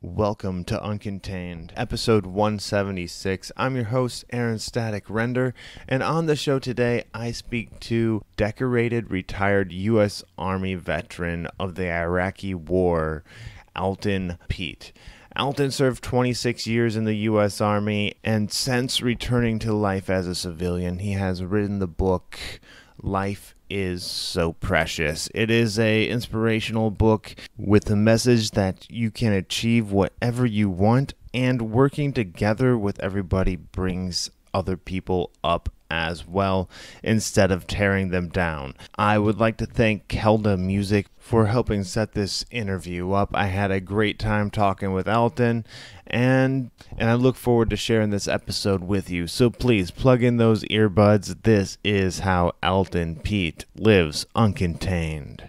Welcome to Uncontained, episode 176. I'm your host, Aaron Static Render, and on the show today, I speak to decorated retired U.S. Army veteran of the Iraqi War, Alton Pete. Alton served 26 years in the U.S. Army, and since returning to life as a civilian, he has written the book Life is so precious. It is a inspirational book with a message that you can achieve whatever you want and working together with everybody brings other people up as well instead of tearing them down. I would like to thank Kelda Music for helping set this interview up. I had a great time talking with Alton and and I look forward to sharing this episode with you. So please plug in those earbuds. This is how Alton Pete lives uncontained.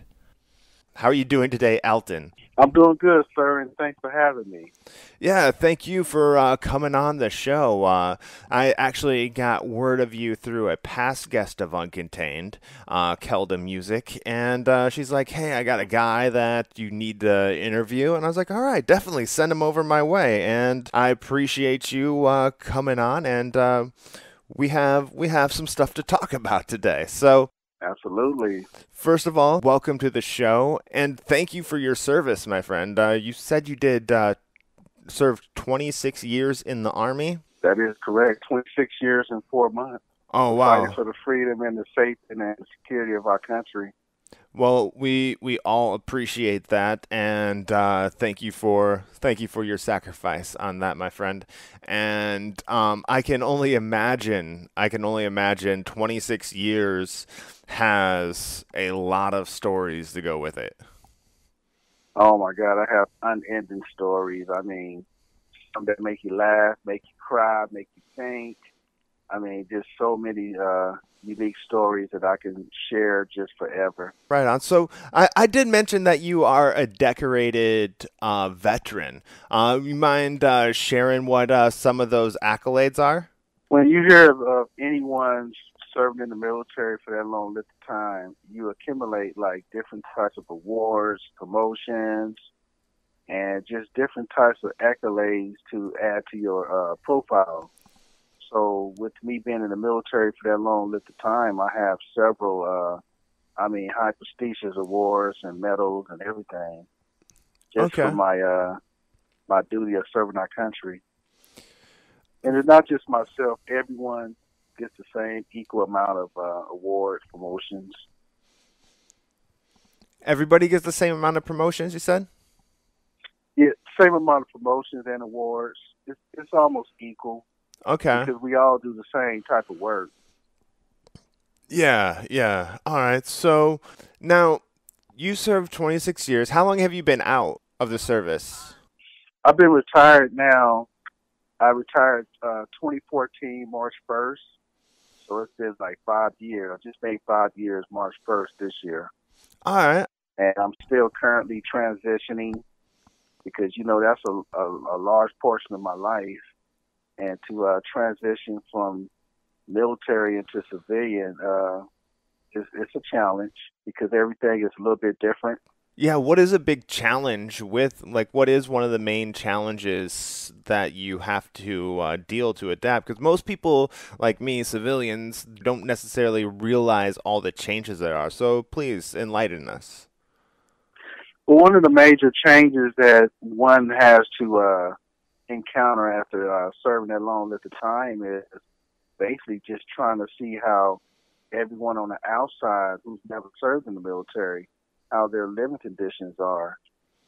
How are you doing today, Alton? I'm doing good, sir, and thanks for having me. Yeah, thank you for uh, coming on the show. Uh, I actually got word of you through a past guest of Uncontained, uh, Kelda Music, and uh, she's like, "Hey, I got a guy that you need to interview," and I was like, "All right, definitely send him over my way." And I appreciate you uh, coming on, and uh, we have we have some stuff to talk about today. So Absolutely. First of all, welcome to the show, and thank you for your service, my friend. Uh, you said you did uh, serve 26 years in the Army? That is correct. 26 years and four months. Oh, wow. Fighting for the freedom and the safety and the security of our country. Well, we we all appreciate that, and uh, thank you for thank you for your sacrifice on that, my friend. And um, I can only imagine I can only imagine 26 years has a lot of stories to go with it. Oh my God, I have unending stories. I mean, some that make you laugh, make you cry, make you think. I mean, just so many uh, unique stories that I can share just forever. Right on. So I, I did mention that you are a decorated uh, veteran. Uh, you mind uh, sharing what uh, some of those accolades are? When you hear of, anyone serving in the military for that long time, you accumulate like different types of awards, promotions, and just different types of accolades to add to your uh, profile. So, with me being in the military for that long length of time, I have several, uh, I mean, high prestigious awards and medals and everything, just okay. for my uh, my duty of serving our country. And it's not just myself; everyone gets the same equal amount of uh, awards, promotions. Everybody gets the same amount of promotions. You said. Yeah, same amount of promotions and awards. It's, it's almost equal. Okay. Because we all do the same type of work. Yeah, yeah. All right. So now you served 26 years. How long have you been out of the service? I've been retired now. I retired uh, 2014 March 1st. So it's been like five years. I just made five years March 1st this year. All right. And I'm still currently transitioning because, you know, that's a, a, a large portion of my life. And to uh, transition from military into civilian, uh, it's, it's a challenge because everything is a little bit different. Yeah, what is a big challenge with like what is one of the main challenges that you have to uh, deal to adapt? Because most people, like me, civilians, don't necessarily realize all the changes there are. So please enlighten us. Well, one of the major changes that one has to uh, encounter after uh, serving that long at the time is basically just trying to see how everyone on the outside who's never served in the military how their living conditions are,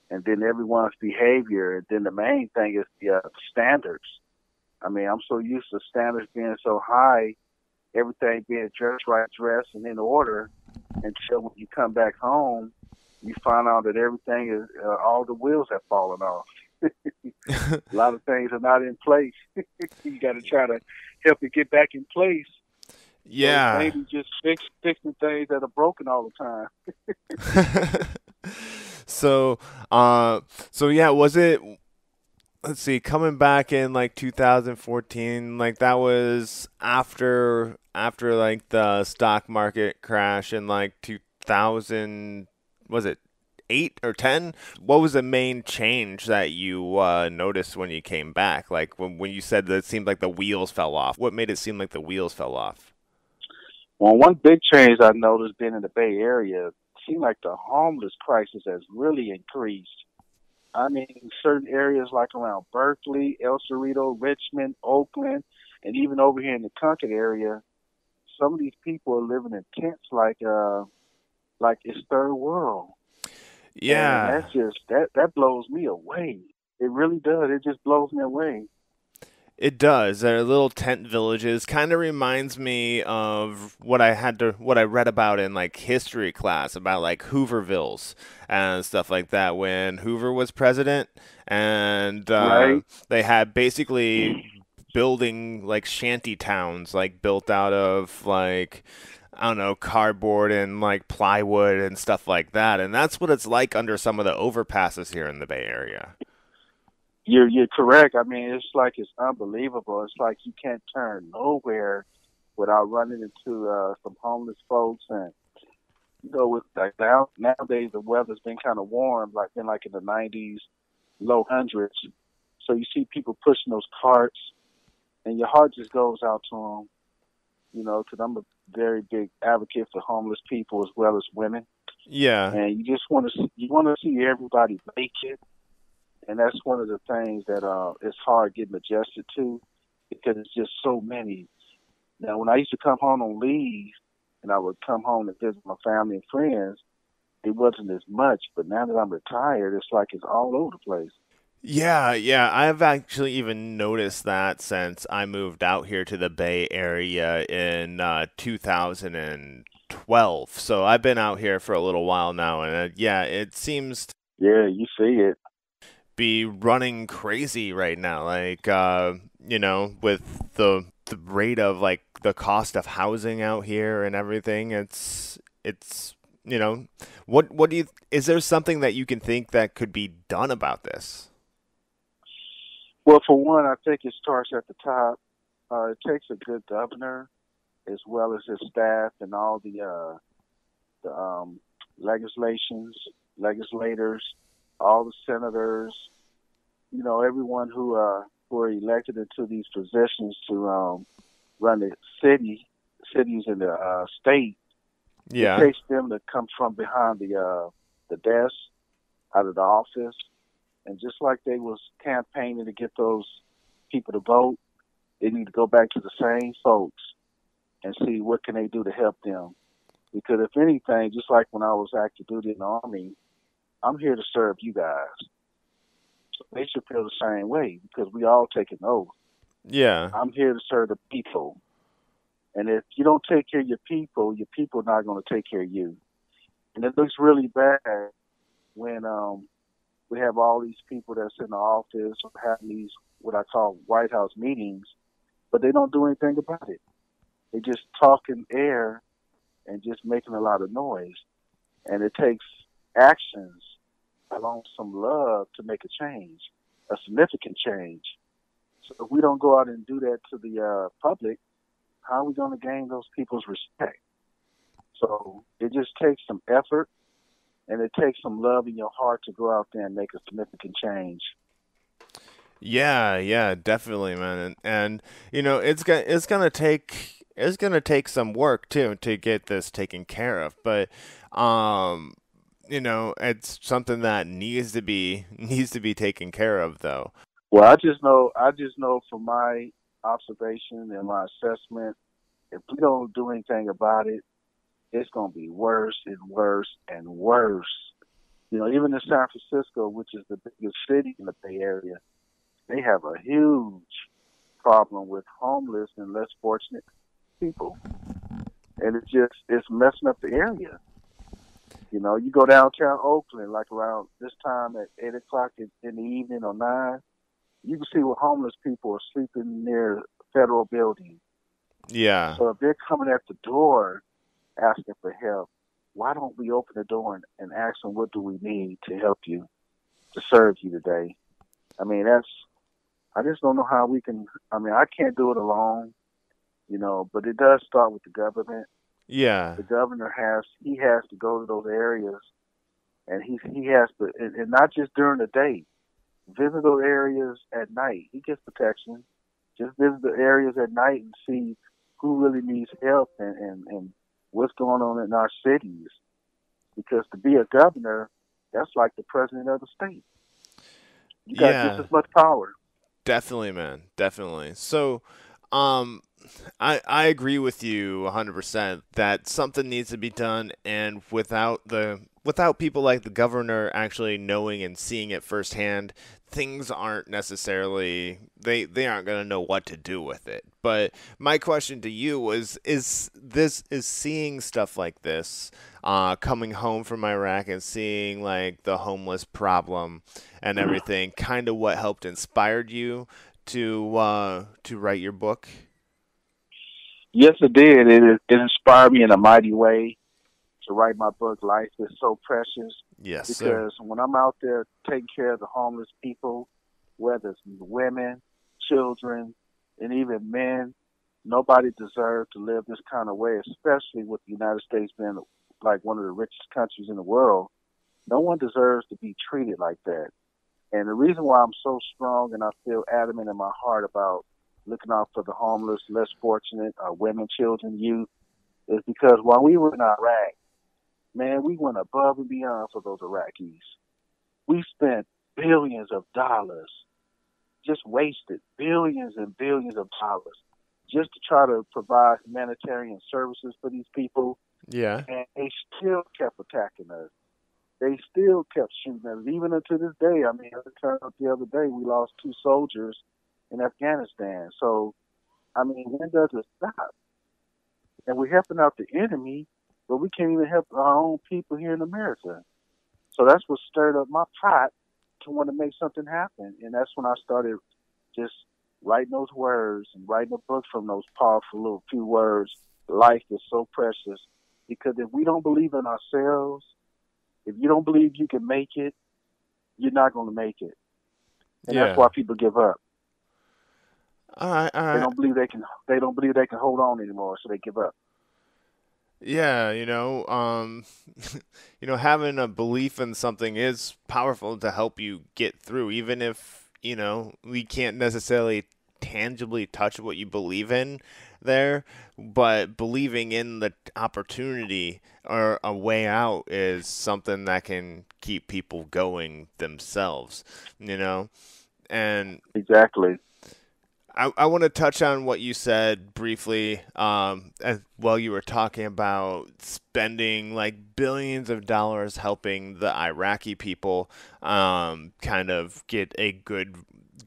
and then everyone's behavior. And then the main thing is the uh, standards. I mean, I'm so used to standards being so high, everything being just right, dressed, and in order, until when you come back home, you find out that everything is uh, all the wheels have fallen off. a lot of things are not in place. you got to try to help it get back in place. Yeah. So maybe just fix fixing things that are broken all the time. so, uh, so yeah, was it? Let's see, coming back in like 2014, like that was after after like the stock market crash in like 2000. Was it eight or ten. What was the main change that you uh, noticed when you came back? Like when when you said that it seemed like the wheels fell off. What made it seem like the wheels fell off? Well, one big change I noticed being in the Bay Area, seemed like the homeless crisis has really increased. I mean, certain areas like around Berkeley, El Cerrito, Richmond, Oakland, and even over here in the Concord area, some of these people are living in tents like uh like it's third world. Yeah, and that's just that that blows me away. It really does. It just blows me away. It does. They're little tent villages. Kind of reminds me of what I had to, what I read about in like history class about like Hoovervilles and stuff like that when Hoover was president, and uh, right. they had basically building like shanty towns, like built out of like I don't know, cardboard and like plywood and stuff like that. And that's what it's like under some of the overpasses here in the Bay Area. You're you're correct. I mean, it's like it's unbelievable. It's like you can't turn nowhere without running into uh, some homeless folks and you know, with like now nowadays the weather's been kind of warm, like been like in the 90s, low hundreds. So you see people pushing those carts, and your heart just goes out to them. You know, because I'm a very big advocate for homeless people as well as women. Yeah. And you just want to you want to see everybody make it, and that's one of the things that uh it's hard getting adjusted to because it's just so many. Now, when I used to come home on leave, and I would come home and visit my family and friends, it wasn't as much. But now that I'm retired, it's like it's all over the place. Yeah, yeah. I've actually even noticed that since I moved out here to the Bay Area in uh, 2012. So I've been out here for a little while now, and uh, yeah, it seems. Yeah, you see it. Be running crazy right now, like uh, you know, with the the rate of like the cost of housing out here and everything. It's it's you know, what what do you is there something that you can think that could be done about this? Well, for one, I think it starts at the top. Uh, it takes a good governor, as well as his staff and all the uh, the um, legislations, legislators, all the senators. You know, everyone who uh, who are elected into these positions to um, run the city, cities in the uh, state. Yeah, it takes them to come from behind the uh, the desk, out of the office, and just like they was campaigning to get those people to vote, they need to go back to the same folks and see what can they do to help them. Because if anything, just like when I was active duty in the army, I'm here to serve you guys. So they should feel the same way because we all take an oath. Yeah. I'm here to serve the people. And if you don't take care of your people, your people are not going to take care of you. And it looks really bad when um, we have all these people that's in the office or having these what I call White House meetings, but they don't do anything about it. They just talk in air and just making a lot of noise. And it takes actions along some love to make a change, a significant change. So if we don't go out and do that to the uh, public, how are we going to gain those people's respect? So it just takes some effort and it takes some love in your heart to go out there and make a significant change. Yeah, yeah, definitely, man. And, and you know, it's gonna it's gonna take it's gonna take some work too to get this taken care of. But um, you know, it's something that needs to be needs to be taken care of, though. Well, I just know I just know from my observation and my assessment, if we don't do anything about it, it's going to be worse and worse and worse. You know, even in San Francisco, which is the biggest city in the Bay Area, they have a huge problem with homeless and less fortunate people. And it's just, it's messing up the area. You know, you go downtown Oakland, like around this time at 8 o'clock in, the evening or 9, you can see where homeless people are sleeping near federal buildings. Yeah. So if they're coming at the door asking for help, why don't we open the door and, and ask them what do we need to help you, to serve you today? I mean, that's, I just don't know how we can, I mean, I can't do it alone, you know, but it does start with the government. Yeah. The governor has, he has to go to those areas and he he has to, and, and not just during the day. Visit those areas at night. He gets protection. Just visit the areas at night and see who really needs help and, and, and what's going on in our cities. Because to be a governor, that's like the president of the state. You got Yeah. just as much power. Definitely, man. Definitely. So, um, I I agree with you 100% that something needs to be done, and without the without people like the governor actually knowing and seeing it firsthand, things aren't necessarily they they aren't gonna know what to do with it. But my question to you was: Is this is seeing stuff like this, uh, coming home from Iraq and seeing like the homeless problem and everything, kind of what helped inspired you to uh, to write your book? Yes, it did. It, it inspired me in a mighty way to write my book, Life is So Precious. Yes, sir. because when I'm out there taking care of the homeless people, whether it's women, children, and even men, nobody deserves to live this kind of way, especially with the United States being like one of the richest countries in the world. No one deserves to be treated like that. And the reason why I'm so strong and I feel adamant in my heart about looking out for the homeless, less fortunate, uh, women, children, youth, is because while we were in Iraq, man, we went above and beyond for those Iraqis. We spent billions of dollars, just wasted billions and billions of dollars just to try to provide humanitarian services for these people, Yeah. and they still kept attacking us. They still kept shooting us, even until this day. I mean, it turned out the other day we lost two soldiers in Afghanistan. So, I mean, when does it stop? And we're helping out the enemy, but we can't even help our own people here in America. So that's what stirred up my pot to want to make something happen. And that's when I started just writing those words and writing a book from those powerful little few words. Life is so precious because if we don't believe in ourselves, if you don't believe you can make it, you're not going to make it. And Yeah. that's why people give up. All right. All They don't believe they can. They don't believe they can hold on anymore, so they give up. Yeah, you know, um, you know, having a belief in something is powerful to help you get through, even if, you know, we can't necessarily tangibly touch what you believe in there, but believing in the opportunity or a way out is something that can keep people going themselves, you know? And Exactly. I, I want to touch on what you said briefly um, as, while you were talking about spending like billions of dollars helping the Iraqi people um, kind of get a good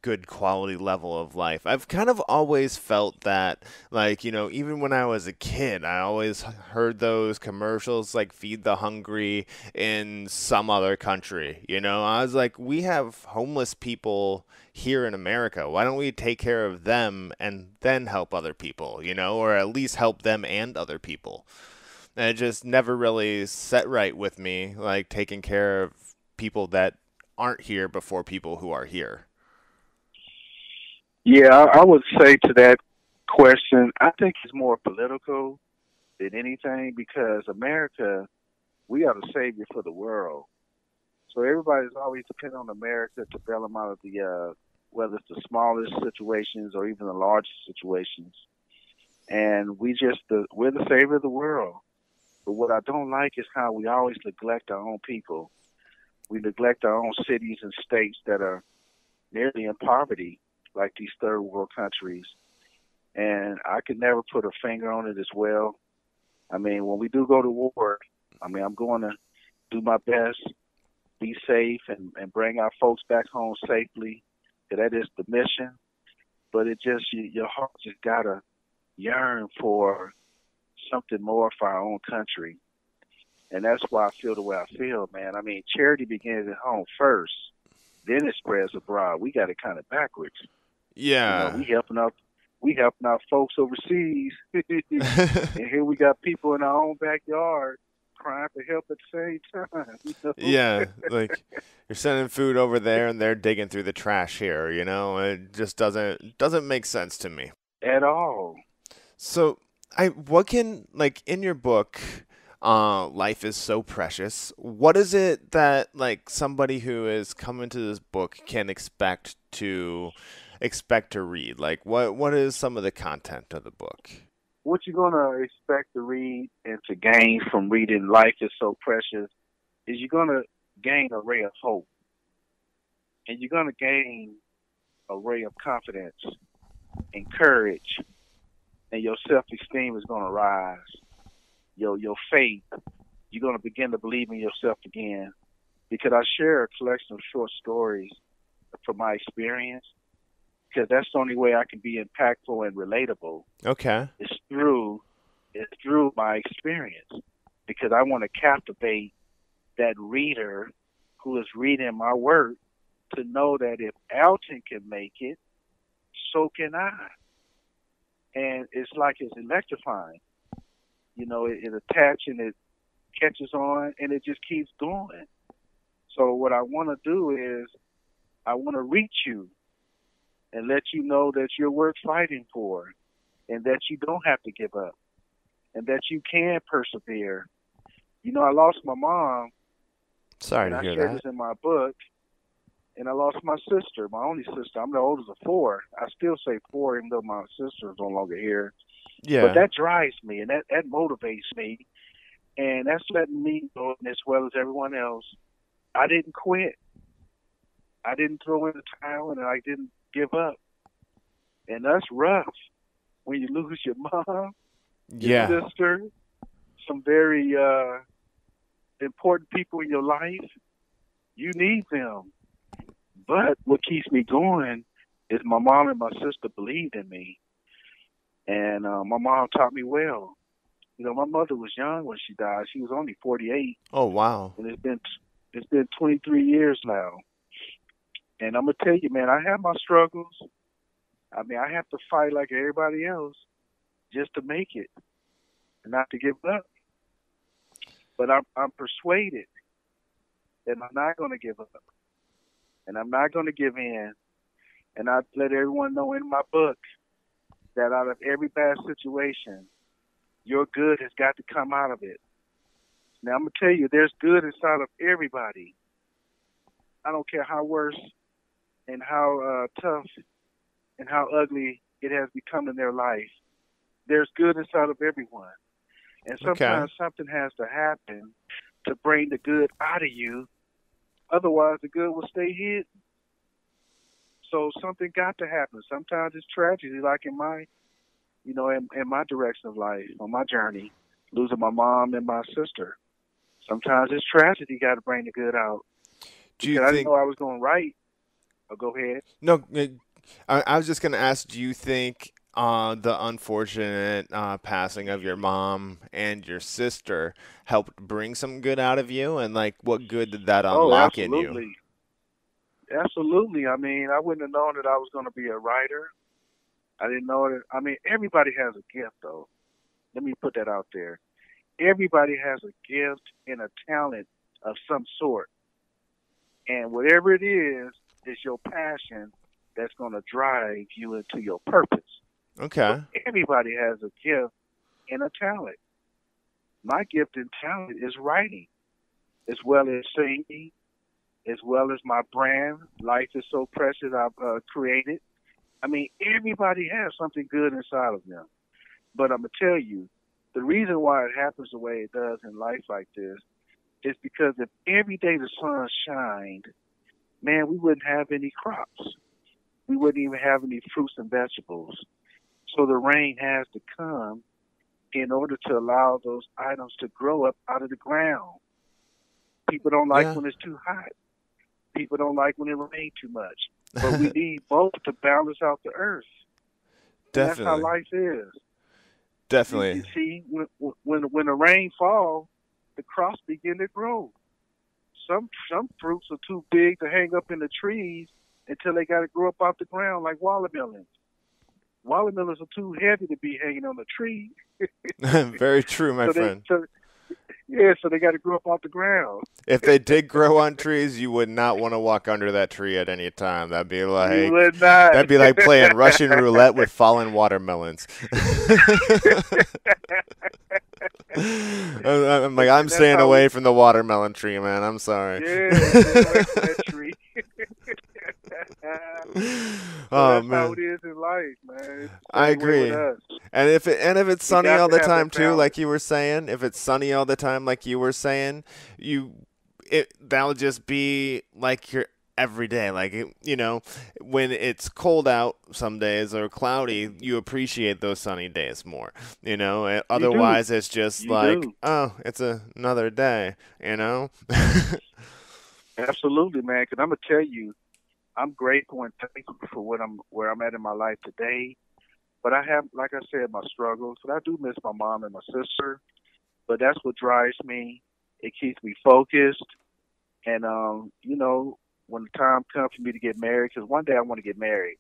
good quality level of life. I've kind of always felt that like, you know, even when I was a kid, I always heard those commercials like feed the hungry in some other country, you know. I was like, we have homeless people here in America. Why don't we take care of them and then help other people, you know, or at least help them and other people? And it just never really set right with me, like taking care of people that aren't here before people who are here. Yeah, I, would say to that question, I think it's more political than anything because America, we are the savior for the world. So everybody's always depending on America to bail them out of the, uh, whether it's the smallest situations or even the largest situations. And we just, the, we're the savior of the world. But what I don't like is how we always neglect our own people. We neglect our own cities and states that are nearly in poverty like these third world countries. And I could never put a finger on it as well. I mean, when we do go to war, I mean, I'm going to do my best, be safe, and, and bring our folks back home safely. That is the mission. But it just, you, your heart just got to yearn for something more for our own country. And that's why I feel the way I feel, man. I mean, charity begins at home first, then it spreads abroad. We got it kind of backwards. Yeah. You know, we helping out we helping out folks overseas, and here we got people in our own backyard crying for help at the same time. you know? yeah, like you're sending food over there and they're digging through the trash here, you know? It just doesn't doesn't make sense to me. at all. So, I what can like in your book uh, life is so precious. What is it that like somebody who is coming to this book can expect to expect to read? Like what what is some of the content of the book? What you're gonna expect to read and to gain from reading Life is So Precious is you're gonna gain a ray of hope. And you're gonna gain a ray of confidence and courage and your self esteem is gonna rise your your faith, you're going to begin to believe in yourself again. Because I share a collection of short stories from my experience, because that's the only way I can be impactful and relatable. Okay. It's through it's through my experience, because I want to captivate that reader who is reading my work to know that if Alton can make it, so can I. And it's like it's electrifying you know, it, it attaches and it catches on and it just keeps going. So what I want to do is I want to reach you and let you know that you're worth fighting for and that you don't have to give up and that you can persevere. You know, I lost my mom. Sorry to I hear shared that. this in my book. And I lost my sister, my only sister. I'm the oldest of four. I still say four, even though my sister is no longer here. Yeah. But that drives me and that, that motivates me. And that's letting me know, as well as everyone else, I didn't quit. I didn't throw in the towel and I didn't give up. And that's rough when you lose your mom, yeah. your sister, some very uh, important people in your life. You need them. But what keeps me going is my mom and my sister believed in me and uh, my mom taught me well. You know, my mother was young when she died. She was only 48. Oh wow! And it's been it's been 23 years now. And I'm gonna tell you, man, I have my struggles. I mean, I have to fight like everybody else just to make it, and not to give up. But I'm I'm persuaded that I'm not gonna give up, and I'm not gonna give in. And I let everyone know in my book that out of every bad situation, your good has got to come out of it. Now I'm gonna tell you, there's good inside of everybody. I don't care how worse and how uh, tough and how ugly it has become in their life. There's good inside of everyone, and sometimes okay. something has to happen to bring the good out of you. Otherwise, the good will stay hidden. So something got to happen. Sometimes it's tragedy, like in my, you know, in, in my direction of life, on my journey, losing my mom and my sister. Sometimes it's tragedy got to bring the good out. Do you because think... I didn't know I was going right. Oh, go ahead. No, I, I was just going to ask. Do you think uh, the unfortunate uh, passing of your mom and your sister helped bring some good out of you? And like, what good did that unlock oh, in you? Absolutely. Absolutely. I mean, I wouldn't have known that I was going to be a writer. I didn't know that. I mean, everybody has a gift, though. Let me put that out there. Everybody has a gift and a talent of some sort. And whatever it is, is your passion that's going to drive you into your purpose. Okay. Everybody has a gift and a talent. My gift and talent is writing, as well as singing, as well as my brand. Life is so precious. I've uh, created. I mean, everybody has something good inside of them. But I'm gonna tell you, the reason why it happens the way it does in life like this is because if every day the sun shined, man, we wouldn't have any crops. We wouldn't even have any fruits and vegetables. So the rain has to come in order to allow those items to grow up out of the ground. People don't like Yeah. when it's too hot. People don't like when it rains too much. But we need both to balance out the earth. And that's how life is. You, Definitely. you see, when when when the rain falls, the crops begin to grow. Some some fruits are too big to hang up in the trees until they got to grow up off the ground, like watermelons. Watermelons are too heavy to be hanging on the tree. Very true, my so friend. They, so, yeah, so they got to grow up off the ground. If they did grow on trees, you would not want to walk under that tree at any time. That'd be you like would not. that'd be like playing Russian roulette with fallen watermelons. I'm like, I'm staying away from the watermelon tree, man. I'm sorry. Yeah, that tree. oh that's man, how it is in life, man. I agree. And if it and if it's sunny all the time too, like you were saying, if it's sunny all the time, like you were saying, you it that'll just be like your every day. Like you know, when it's cold out some days or cloudy, you appreciate those sunny days more. You know, eh, otherwise it's just you like, do. oh, it's a, another day. You know. Absolutely, man. Because I'm gonna tell you, I'm grateful and thankful for what I'm where I'm at in my life today. But I have, like I said, my struggles. But I do miss my mom and my sister. But that's what drives me. It keeps me focused. And um, you know, when the time comes for me to get married, because one day I want to get married,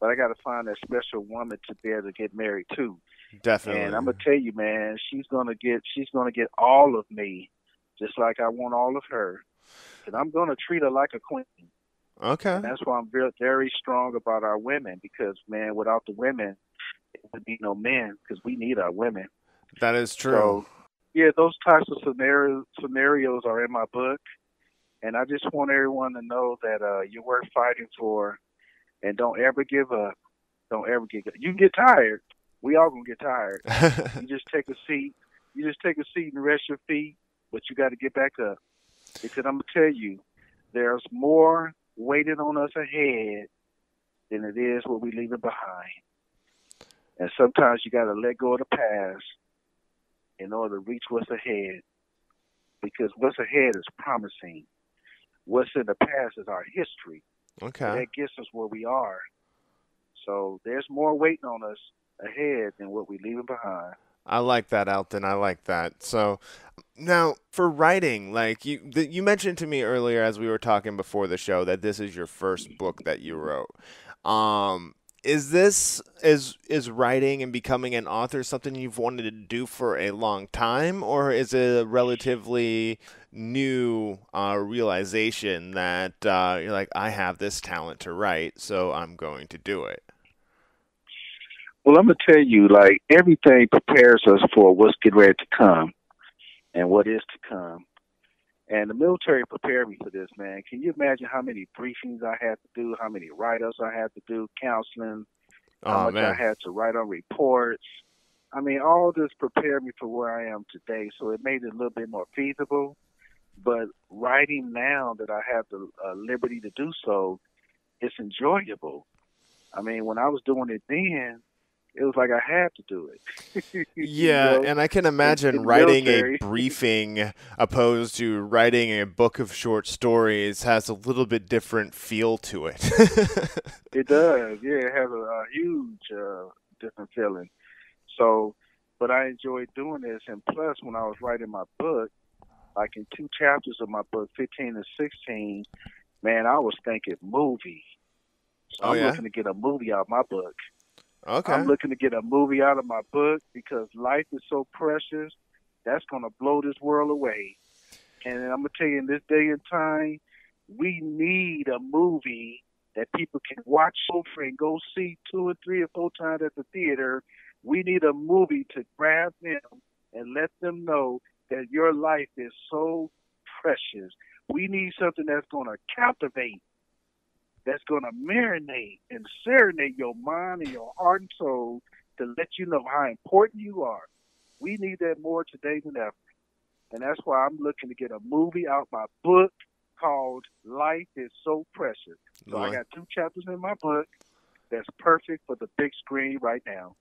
but I got to find that special woman to be able to get married to. Definitely. And I'm gonna tell you, man, she's gonna get she's gonna get all of me, just like I want all of her, and I'm gonna treat her like a queen. Okay. And that's why I'm very very strong about our women because man, without the women, would be no men because we need our women. That is true. So, yeah, those types of scenarios scenarios are in my book. And I just want everyone to know that uh, you're worth fighting for, and don't ever give up. Don't ever get. You can get tired. We all gonna get tired. you just take a seat. You just take a seat and rest your feet, but you got to get back up because I'm gonna tell you, there's more waiting on us ahead than it is what we leaving behind. And sometimes you got to let go of the past in order to reach what's ahead, because what's ahead is promising what's in the past is our history. Okay. that gets us where we are. So there's more waiting on us ahead than what we're leaving behind. I like that, Alton. I like that. So now for writing, like you, the, you mentioned to me earlier as we were talking before the show that this is your first book that you wrote. Um, is this is is writing and becoming an author something you've wanted to do for a long time, or is it a relatively new uh, realization that uh, you're like, I have this talent to write, so I'm going to do it? Well, I'm gonna tell you, like everything prepares us for what's getting ready to come, and what is to come. And the military prepared me for this, man. Can you imagine how many briefings I had to do, how many write-ups I had to do, counseling, how oh, much man. I had to write on reports. I mean, all this prepared me for where I am today, so it made it a little bit more feasible. But writing now that I have the uh, liberty to do so, it's enjoyable. I mean, when I was doing it then, it was like I had to do it. yeah, know? and I can imagine in, in writing military. a briefing opposed to writing a book of short stories has a little bit different feel to it. it does. Yeah, it has a, a huge uh, different feeling. So, but I enjoyed doing this, and plus, when I was writing my book, like in two chapters of my book, 15 and 16, man, I was thinking movie. So Oh, I'm yeah? looking to get a movie out of my book. Okay. I'm looking to get a movie out of my book because life is so precious. That's going to blow this world away. And I'm going to tell you, in this day and time, we need a movie that people can watch over and go see two or three or four times at the theater. We need a movie to grab them and let them know that your life is so precious. We need something that's going to captivate, that's going to marinate and serenade your mind and your heart and soul to let you know how important you are. We need that more today than ever. And that's why I'm looking to get a movie out my book called Life is So Precious. So I got two chapters in my book that's perfect for the big screen right now.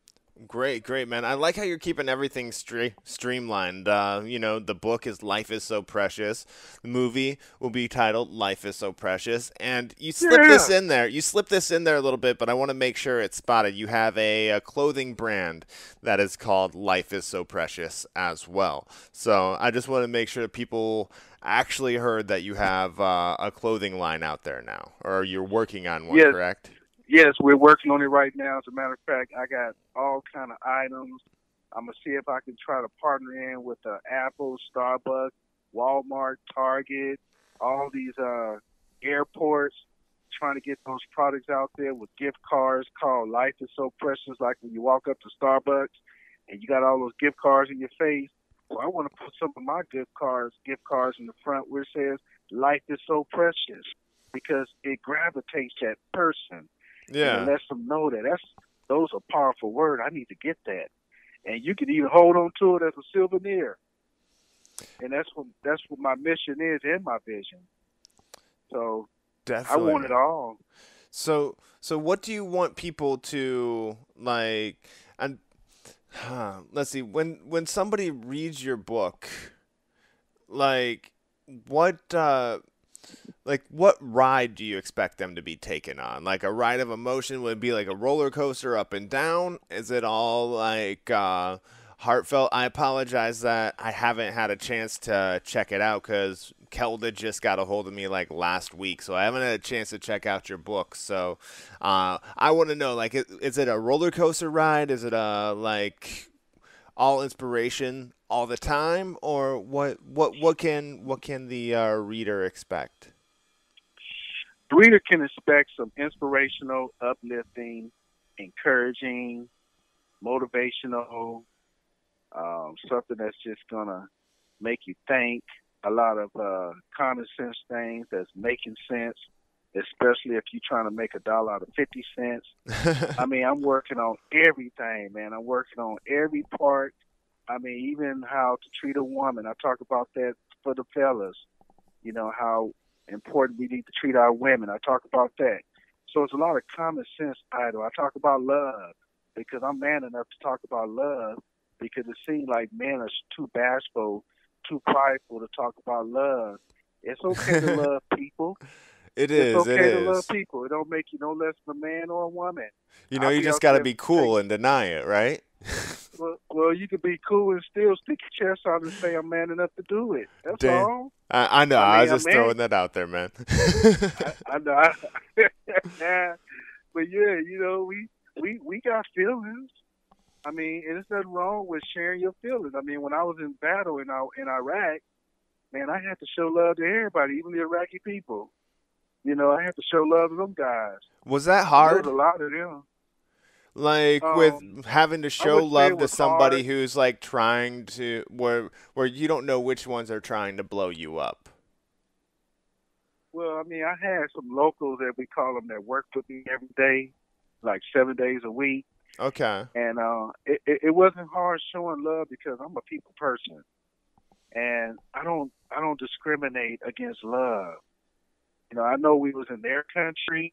Great, great, man. I like how you're keeping everything stre- streamlined. Uh, you know, the book is Life is So Precious. The movie will be titled Life is So Precious. And you slip Yeah. this in there. You slip this in there a little bit, but I want to make sure it's spotted. You have a, a clothing brand that is called Life is So Precious as well. So I just want to make sure that people actually heard that you have uh, a clothing line out there now, or you're working on one, Yes. correct? Yes, we're working on it right now. As a matter of fact, I got all kind of items. I'm gonna see if I can try to partner in with uh, Apple, Starbucks, Walmart, Target, all these uh, airports, trying to get those products out there with gift cards called "Life is So Precious." Like when you walk up to Starbucks and you got all those gift cards in your face, Well, I want to put some of my gift cards, gift cards in the front where it says "Life is so precious," because it gravitates that person. Yeah. And it lets them know that that's those are powerful words. I need to get that, and you can even hold on to it as a souvenir. And that's what that's what my mission is and my vision. So Definitely. I want it all. So, so what do you want people to like? And huh, let's see. When when somebody reads your book, like what uh, like what ride do you expect them to be taken on? Like a ride of emotion would be like a roller coaster up and down. Is it all like uh, heartfelt? I apologize that I haven't had a chance to check it out because Kelda just got a hold of me like last week, so I haven't had a chance to check out your book. So uh, I want to know, like, is, is it a roller coaster ride? Is it a like all inspiration all the time, or what? What? What can what can the uh, reader expect? The reader can expect some inspirational, uplifting, encouraging, motivational, um, something that's just gonna make you think. A lot of uh, common sense things that's making sense, especially if you're trying to make a dollar out of fifty cents. I mean, I'm working on everything, man. I'm working on every part. I mean, even how to treat a woman. I talk about that for the fellas. You know how important we need to treat our women. I talk about that. So it's a lot of common sense idol. I talk about love because I'm man enough to talk about love because it seems like men are too bashful, too prideful to talk about love. It's okay to love people. It is. It's okay it to is. love people. It don't make you no less of a man or a woman. You know, I'll you just got to be cool and deny it, right? Well, well, you could be cool and still stick your chest out and say I'm man enough to do it. That's Damn. all. I, I know. I I, was mean, just man. throwing that out there, man. I, I know. But yeah, you know, we we we got feelings. I mean, and there's nothing wrong with sharing your feelings. I mean, when I was in battle in in Iraq, man, I had to show love to everybody, even the Iraqi people. You know, I had to show love to them guys. was that hard? a lot of them. like Um, with having to show love to somebody hard. who's like trying to where where you don't know which ones are trying to blow you up. Well, I mean, I had some locals that we call them that work with me every day, like seven days a week. Okay. and uh, it, it, it wasn't hard showing love because I'm a people person, and I don't I don't discriminate against love. You know, I know we was in their country,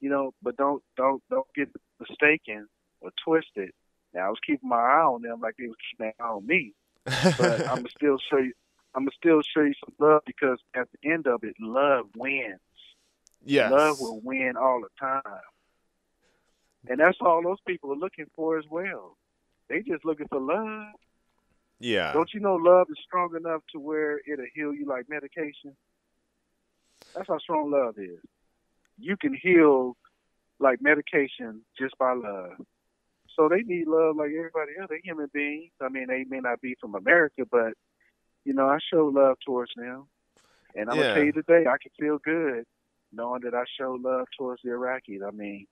you know, but don't don't don't get mistaken or twisted. Now I was keeping my eye on them like they was keeping their eye on me, but I'm gonna still show you. I'm gonna still show you some love because at the end of it, love wins. yes. Love will win all the time. And that's all those people are looking for as well. They just looking for love. yeah. Don't you know love is strong enough to where it'll heal you like medication? That's how strong love is. You can heal like medication just by love. So they need love like everybody else. They're human beings. I mean, they may not be from America, but you know, I show love towards them. And I'm Yeah. gonna tell you today, I can feel good knowing that I show love towards the Iraqis. I mean,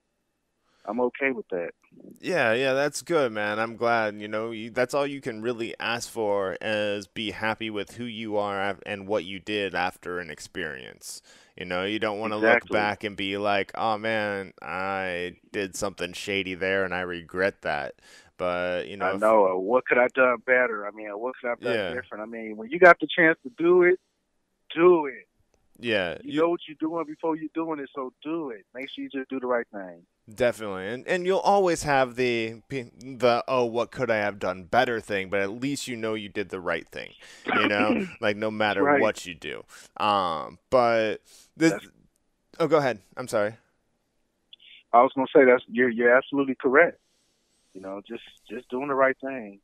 I'm okay with that. Yeah, yeah, that's good, man. I'm glad. You know, you, that's all you can really ask for is be happy with who you are and what you did after an experience. You know, you don't want to look back and be like, "Oh man, I did something shady there, and I regret that." But you know, I if- know. Uh, what could I have done better? I mean, what could I done Yeah. different? I mean, when you got the chance to do it, do it. Yeah, You, you- know what you're doing before you're doing it, so do it. Make sure you just do the right thing. Definitely, and and you'll always have the the oh what could I have done better thing, but at least you know you did the right thing, you know, like no matter Right. what you do. Um, but this, That's- oh, go ahead. I'm sorry. I was gonna say that's you're you're absolutely correct. You know, just just doing the right thing.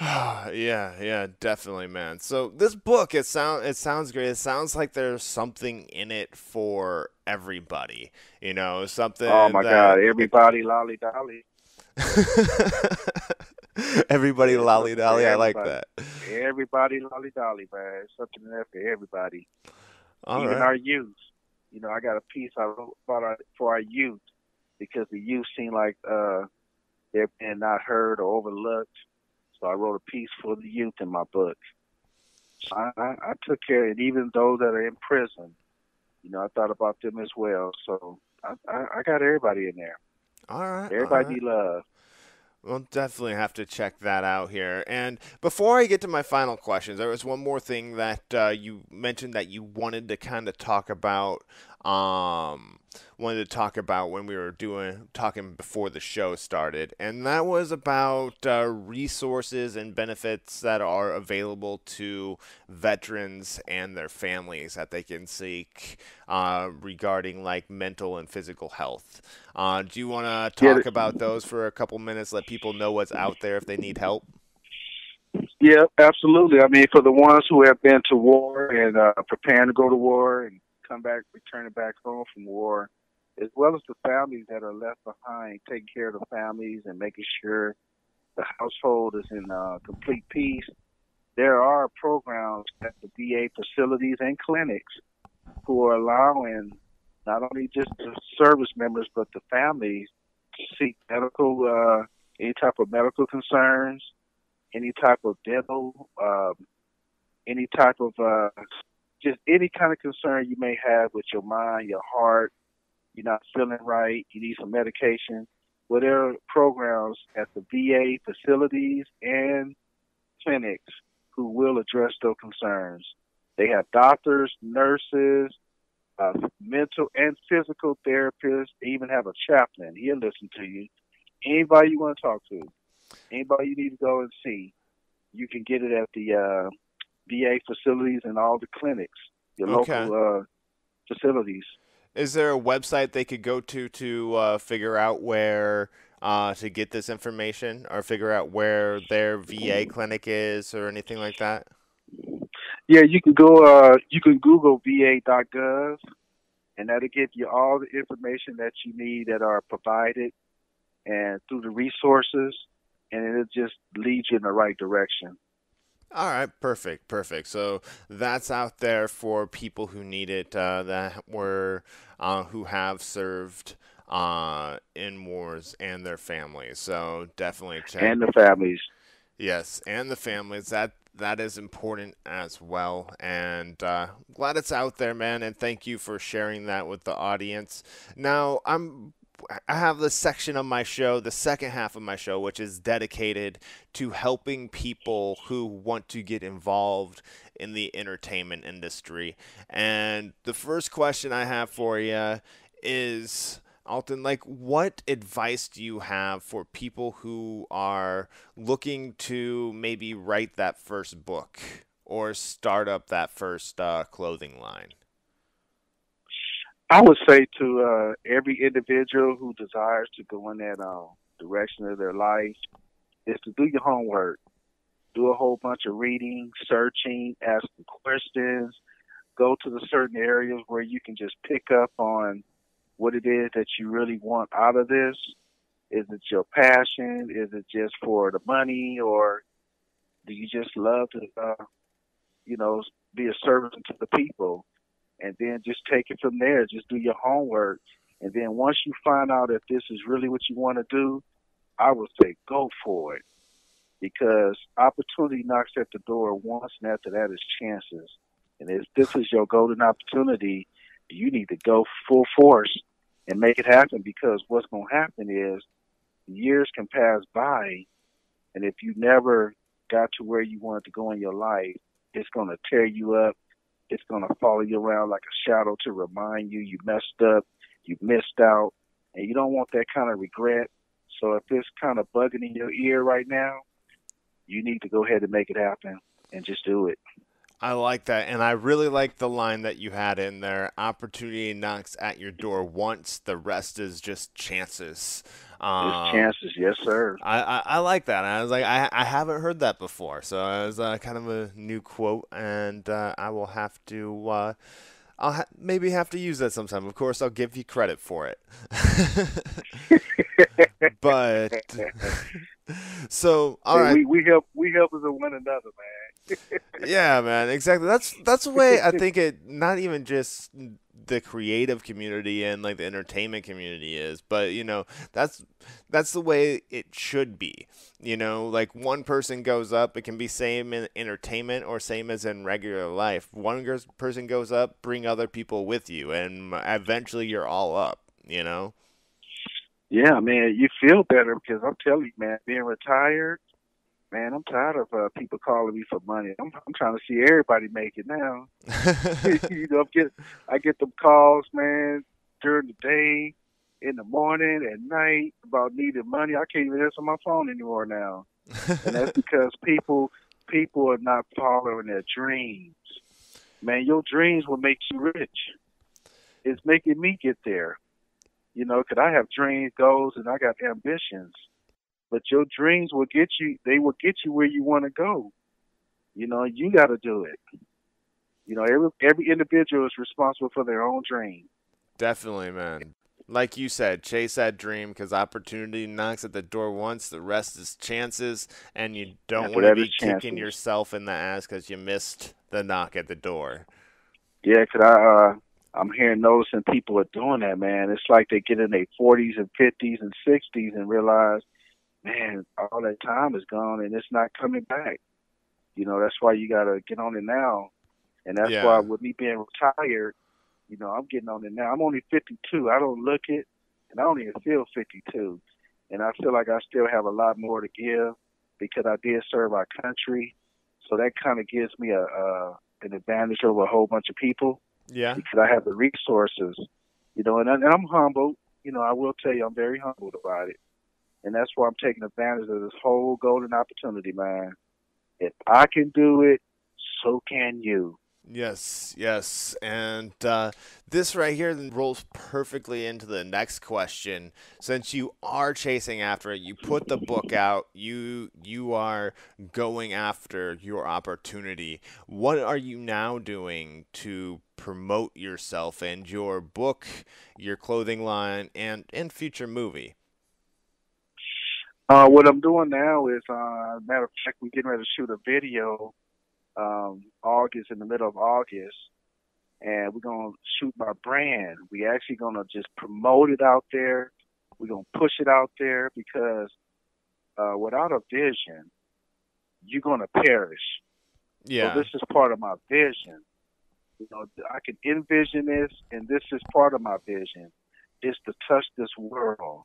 yeah, yeah, definitely, man. So this book, it sound it sounds great. It sounds like there's something in it for everybody. You know, something. oh my that- God! Everybody, lolly dolly. everybody lolly dolly. I like everybody. that. Everybody, lolly dolly, man. Something in there for everybody. All Even right. our youth. You know, I got a piece I wrote about our, for our youth because the youth seem like uh, they're being not heard or overlooked. So I wrote a piece for the youth in my book. So I, I, I took care, and even those that are in prison, you know, I thought about them as well. So I, I, I got everybody in there. All right. Everybody all right. love. We'll definitely have to check that out here. And before I get to my final questions, there was one more thing that uh, you mentioned that you wanted to kind of talk about. Um, wanted to talk about when we were doing talking before the show started, and that was about uh, resources and benefits that are available to veterans and their families that they can seek uh, regarding like mental and physical health. Uh, do you want to talk the- about those for a couple minutes? Let people know what's out there if they need help. Yeah, absolutely. I mean, for the ones who have been to war and uh, preparing to go to war and come back, returning back home from war, as well as the families that are left behind, taking care of the families and making sure the household is in uh, complete peace. There are programs at the VA facilities and clinics who are allowing not only just the service members but the families to seek medical, uh, any type of medical concerns, any type of dental, um, any type of uh, just any kind of concern you may have with your mind, your heart, you're not feeling right, you need some medication. Well, there are programs at the VA facilities and clinics who will address those concerns. They have doctors, nurses, uh, mental and physical therapists. They even have a chaplain. He'll listen to you. Anybody you want to talk to, anybody you need to go and see, you can get it at the uh, VA facilities and all the clinics, your Okay. local uh, facilities. Is there a website they could go to to uh, figure out where uh, to get this information, or figure out where their VA clinic is, or anything like that? Yeah, you can go. Uh, you can Google VA.gov, and that'll give you all the information that you need that are provided, and through the resources, and it'll just lead you in the right direction. All right, perfect, perfect. So that's out there for people who need it, uh, that were uh, who have served uh, in wars and their families. So definitely check. And the families. Yes, and the families. That that is important as well. And uh, glad it's out there, man. And thank you for sharing that with the audience. Now I'm. I have this section of my show, the second half of my show, which is dedicated to helping people who want to get involved in the entertainment industry. And the first question I have for you is Alton, like, what advice do you have for people who are looking to maybe write that first book or start up that first uh, clothing line? I would say to uh, every individual who desires to go in that uh, direction of their life is to do your homework. Do a whole bunch of reading, searching, asking questions. Go to the certain areas where you can just pick up on what it is that you really want out of this. Is it your passion? Is it just for the money, or do you just love to, uh, you know, be a servant to the people? And then just take it from there. Just do your homework. And then once you find out if this is really what you want to do, I would say go for it. Because opportunity knocks at the door once, and after that is chances. And if this is your golden opportunity, you need to go full force and make it happen because what's going to happen is years can pass by, and if you never got to where you wanted to go in your life, it's going to tear you up it's going to follow you around like a shadow to remind you you messed up, you missed out, and you don't want that kind of regret. So if it's kind of bugging in your ear right now, you need to go ahead and make it happen and just do it. I like that, and I really like the line that you had in there. Opportunity knocks at your door once; the rest is just chances. Um, chances, yes, sir. I, I, I like that. I was like, I, I haven't heard that before, so it was uh, kind of a new quote, and uh, I will have to, uh, I'll ha- maybe have to use that sometime. Of course, I'll give you credit for it. but so, all Hey, right, we, we help we help us one another, man. yeah, man, exactly. That's that's the way I think it. Not even just the creative community and like the entertainment community is but you know that's that's the way it should be you know like one person goes up it can be same in entertainment or same as in regular life one person goes up bring other people with you and eventually you're all up you know yeah man you feel better because i'm telling you man being retired man, I'm tired of uh, people calling me for money. I'm, I'm trying to see everybody make it now. you know, I'm get I get them calls, man, during the day, in the morning, at night about needing money. I can't even answer my phone anymore now, and that's because people people are not following their dreams. Man, your dreams will make you rich. It's making me get there. You know, because I have dreams, goals, and I got ambitions but your dreams will get you. They will get you where you want to go. You know, you got to do it. You know, every every individual is responsible for their own dream. Definitely, man. Like you said, chase that dream because opportunity knocks at the door once. The rest is chances, and you don't want to be kicking yourself in the ass because you missed the knock at the door. Yeah, cause I uh, I'm hearing noticing people are doing that, man. It's like they get in their 40s and 50s and 60s and realize man, all that time is gone and it's not coming back. You know, that's why you got to get on it now. And that's yeah. why with me being retired, you know, I'm getting on it now. I'm only 52. I don't look it, and I don't even feel 52. And I feel like I still have a lot more to give because I did serve our country. So that kind of gives me a, a an advantage over a whole bunch of people. Yeah. Because I have the resources, you know, and, and I'm humble. You know, I will tell you, I'm very humbled about it. And that's why I'm taking advantage of this whole golden opportunity, man. If I can do it, so can you. Yes, yes. And uh, this right here rolls perfectly into the next question. Since you are chasing after it, you put the book out, you you are going after your opportunity. What are you now doing to promote yourself and your book, your clothing line, and, and future movie? Uh, what I'm doing now is, uh, matter of fact, we're getting ready to shoot a video, um, August, in the middle of August, and we're going to shoot my brand. we actually going to just promote it out there. We're going to push it out there because, uh, without a vision, you're going to perish. Yeah. So this is part of my vision. You know, I can envision this, and this is part of my vision, is to touch this world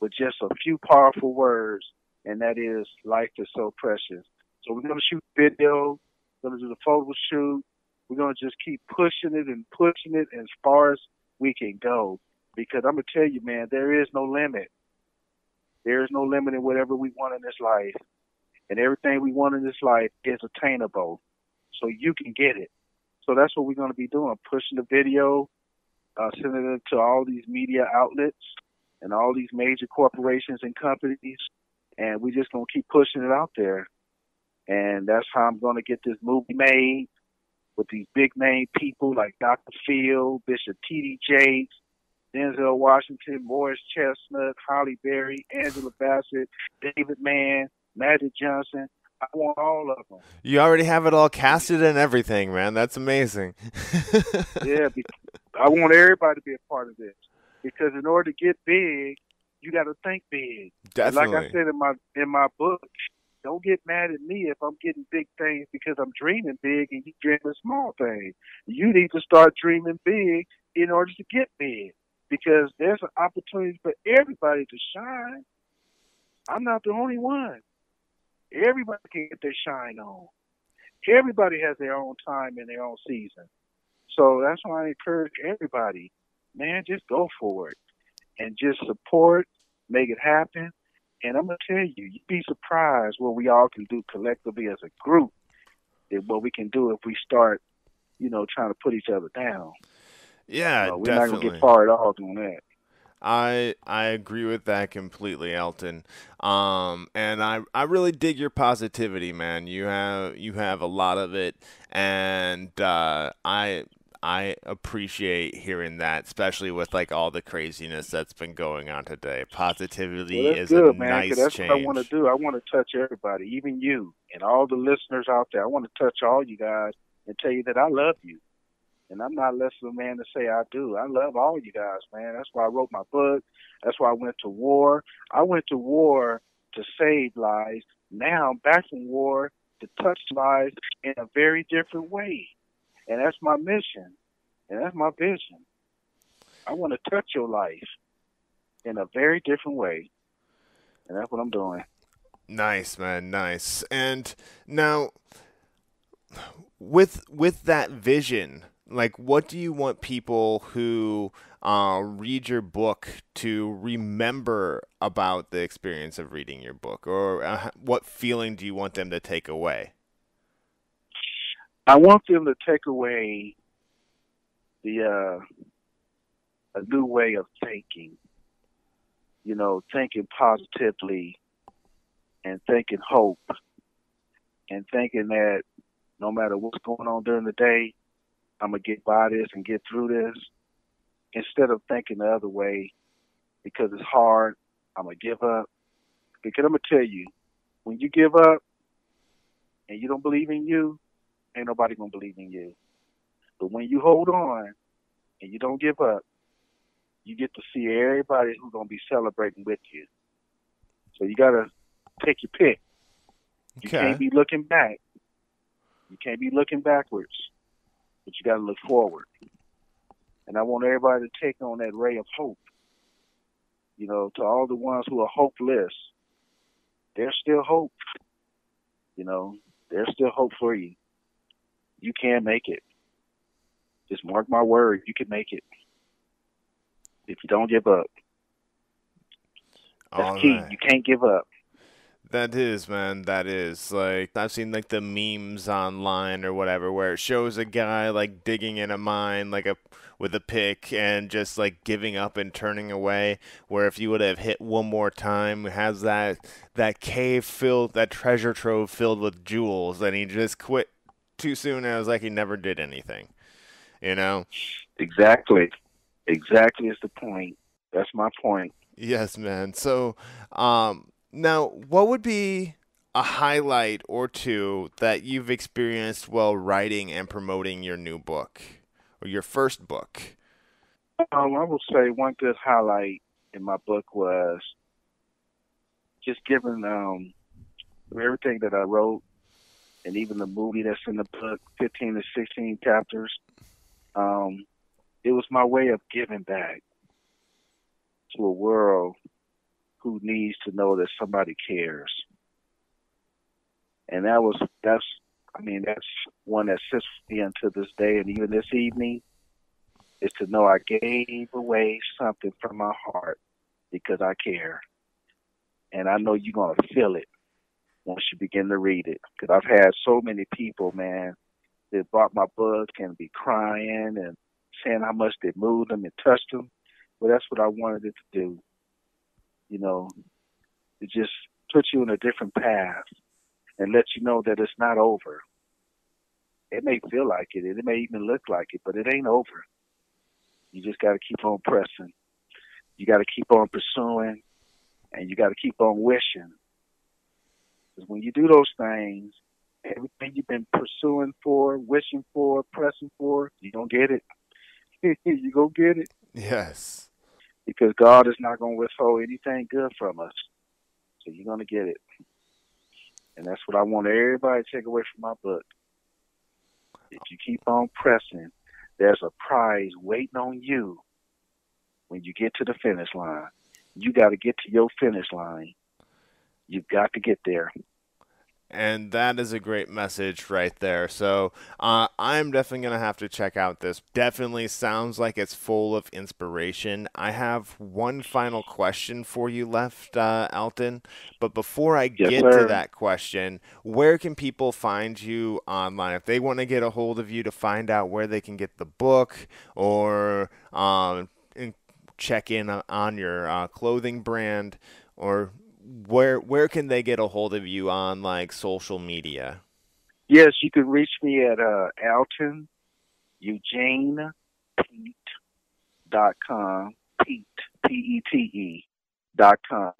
with just a few powerful words, and that is life is so precious. So we're gonna shoot video, gonna do the photo shoot, we're gonna just keep pushing it and pushing it as far as we can go. Because I'm gonna tell you, man, there is no limit. There is no limit in whatever we want in this life. And everything we want in this life is attainable. So you can get it. So that's what we're going to be doing, pushing the video, uh, sending it to all these media outlets, and all these major corporations and companies, and we're just gonna keep pushing it out there. And that's how I'm gonna get this movie made with these big name people like Dr. Phil, Bishop T.D. Jakes, Denzel Washington, Morris Chestnut, Halle Berry, Angela Bassett, David Mann, Magic Johnson. I want all of them. You already have it all casted and everything, man. That's amazing. yeah, I want everybody to be a part of this because in order to get big, you got to think big. Definitely. like I said in my in my book, don't get mad at me if I'm getting big things because I'm dreaming big and you dreaming small things. You need to start dreaming big in order to get big because there's an opportunity for everybody to shine. I'm not the only one. Everybody can get their shine on. Everybody has their own time and their own season. So that's why I encourage everybody man, just go for it and just support, make it happen. And I'm gonna tell you, you'd be surprised what we all can do collectively as a group. and What we can do if we start, you know, trying to put each other down. Yeah, know, we're definitely. not gonna get far at all doing that. I I agree with that completely, Alton. Um, and I I really dig your positivity, man. You have you have a lot of it, and uh, I I appreciate hearing that, especially with like all the craziness that's been going on today. Positivity well, is good, a man, nice that's change. what I want to do. I want to touch everybody, even you and all the listeners out there. I want to touch all you guys and tell you that I love you. And I'm not less of a man to say I do. I love all you guys, man. That's why I wrote my book. That's why I went to war. I went to war to save lives. Now I'm back from war to touch lives in a very different way. And that's my mission. And that's my vision. I want to touch your life in a very different way. And that's what I'm doing. Nice, man. Nice. And now with with that vision, like what do you want people who uh, read your book to remember about the experience of reading your book or uh, what feeling do you want them to take away i want them to take away the uh, a new way of thinking you know thinking positively and thinking hope and thinking that no matter what's going on during the day I'm gonna get by this and get through this, instead of thinking the other way because it's hard. I'm gonna give up. Because I'm gonna tell you, when you give up and you don't believe in you, ain't nobody gonna believe in you. But when you hold on and you don't give up, you get to see everybody who's gonna be celebrating with you. So you gotta take your pick. You okay. can't be looking back. You can't be looking backwards but you got to look forward. And I want everybody to take on that ray of hope. You know, to all the ones who are hopeless, there's still hope. You know, there's still hope for you. You can make it. Just mark my word, you can make it. If you don't give up. That's all key. Right. You can't give up. That is, man. That is like I've seen like the memes online or whatever where it shows a guy like digging in a mine like a with a pick and just like giving up and turning away. Where if you would have hit one more time, has that that cave filled, that treasure trove filled with jewels, and he just quit too soon. And it was like he never did anything. You know. Exactly. Exactly is the point. That's my point. Yes, man. So, um, now, what would be a highlight or two that you've experienced while writing and promoting your new book or your first book? Um, I will say one good highlight in my book was just given um, everything that I wrote and even the movie that's in the book, 15 to 16 chapters. Um, it was my way of giving back to a world who needs to know that somebody cares. And that was that's I mean that's one that sits me until this day and even this evening is to know I gave away something from my heart because I care. And I know you're gonna feel it once you begin to read it. Because I've had so many people, man, that bought my book and be crying and saying how much it moved them and touched them. Well, that's what I wanted it to do you know, to just put you in a different path and let you know that it's not over. It may feel like it, it may even look like it, but it ain't over. You just got to keep on pressing. You got to keep on pursuing, and you got to keep on wishing. Because when you do those things, everything you've been pursuing for, wishing for, pressing for, you don't get it. you go get it. Yes because God is not going to withhold anything good from us. So you're going to get it. And that's what I want everybody to take away from my book. If you keep on pressing, there's a prize waiting on you when you get to the finish line. You got to get to your finish line. You've got to get there and that is a great message right there. So uh, I'm definitely gonna have to check out this. Definitely sounds like it's full of inspiration. I have one final question for you left, uh, Alton. But before I yes, get sir. to that question, where can people find you online if they want to get a hold of you to find out where they can get the book or um, check in on your uh, clothing brand or where where can they get a hold of you on like social media? Yes, you can reach me at uh, Alton Eugene Pete dot com Pete P E T E dot com.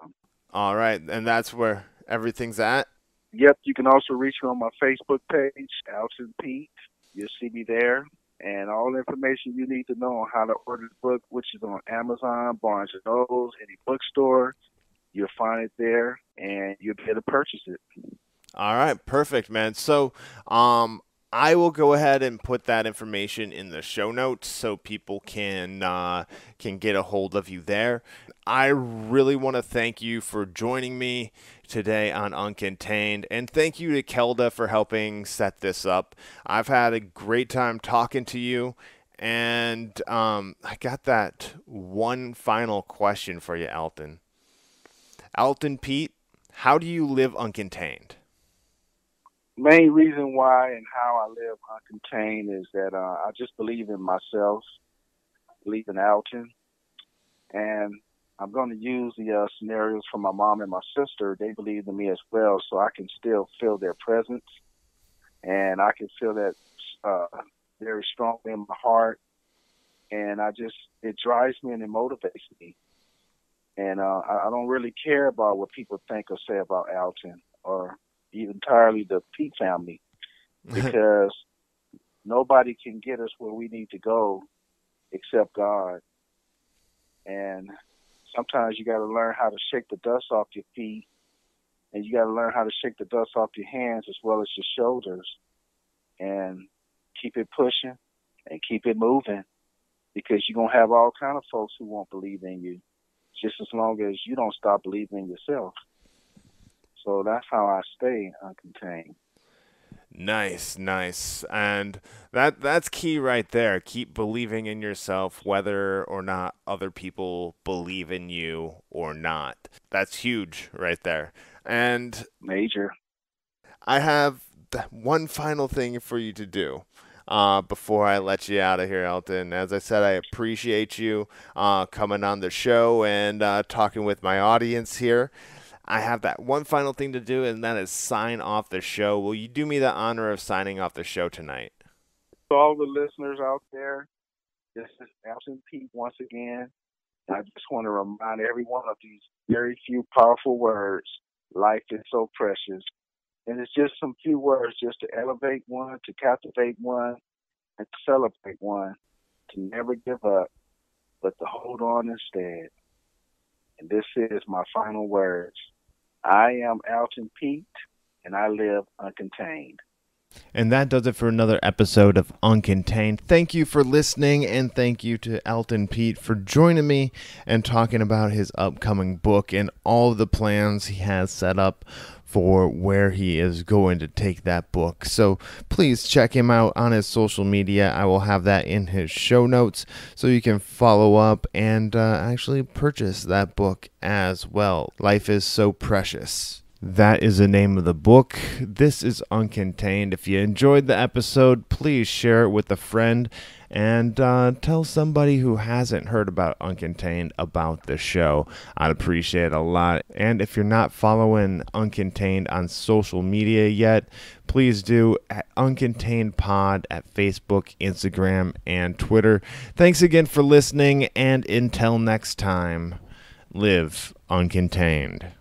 All right, and that's where everything's at. Yep, you can also reach me on my Facebook page, Alton Pete. You'll see me there. and all the information you need to know on how to order the book, which is on Amazon, Barnes and Noble, any bookstore. You'll find it there, and you'll be able to purchase it. All right, perfect, man. So, um, I will go ahead and put that information in the show notes so people can uh, can get a hold of you there. I really want to thank you for joining me today on Uncontained, and thank you to Kelda for helping set this up. I've had a great time talking to you, and um, I got that one final question for you, Alton. Alton Pete, how do you live uncontained? main reason why and how I live uncontained is that uh, I just believe in myself, believe in Alton, and I'm going to use the uh, scenarios from my mom and my sister. They believe in me as well, so I can still feel their presence, and I can feel that uh, very strongly in my heart. And I just it drives me and it motivates me. And uh, I, I don't really care about what people think or say about Alton or entirely the Pete family because nobody can get us where we need to go except God. And sometimes you got to learn how to shake the dust off your feet, and you got to learn how to shake the dust off your hands as well as your shoulders, and keep it pushing and keep it moving, because you're gonna have all kind of folks who won't believe in you, just as long as you don't stop believing in yourself. So that's how I stay uncontained. Nice, nice. And that that's key right there. Keep believing in yourself whether or not other people believe in you or not. That's huge right there. And major. I have one final thing for you to do. Uh, before I let you out of here, Alton. As I said, I appreciate you uh, coming on the show and uh, talking with my audience here. I have that one final thing to do, and that is sign off the show. Will you do me the honor of signing off the show tonight? To all the listeners out there, this is Alton Pete once again. I just want to remind everyone of these very few powerful words. Life is so precious. And it's just some few words just to elevate one, to captivate one, and to celebrate one, to never give up, but to hold on instead. And this is my final words. I am Alton Pete, and I live uncontained. And that does it for another episode of Uncontained. Thank you for listening, and thank you to Alton Pete for joining me and talking about his upcoming book and all the plans he has set up for where he is going to take that book. So please check him out on his social media. I will have that in his show notes so you can follow up and uh, actually purchase that book as well. Life is so precious. That is the name of the book. This is Uncontained. If you enjoyed the episode, please share it with a friend and uh, tell somebody who hasn't heard about Uncontained about the show. I'd appreciate it a lot. And if you're not following Uncontained on social media yet, please do at Uncontained Pod at Facebook, Instagram, and Twitter. Thanks again for listening, and until next time, live uncontained.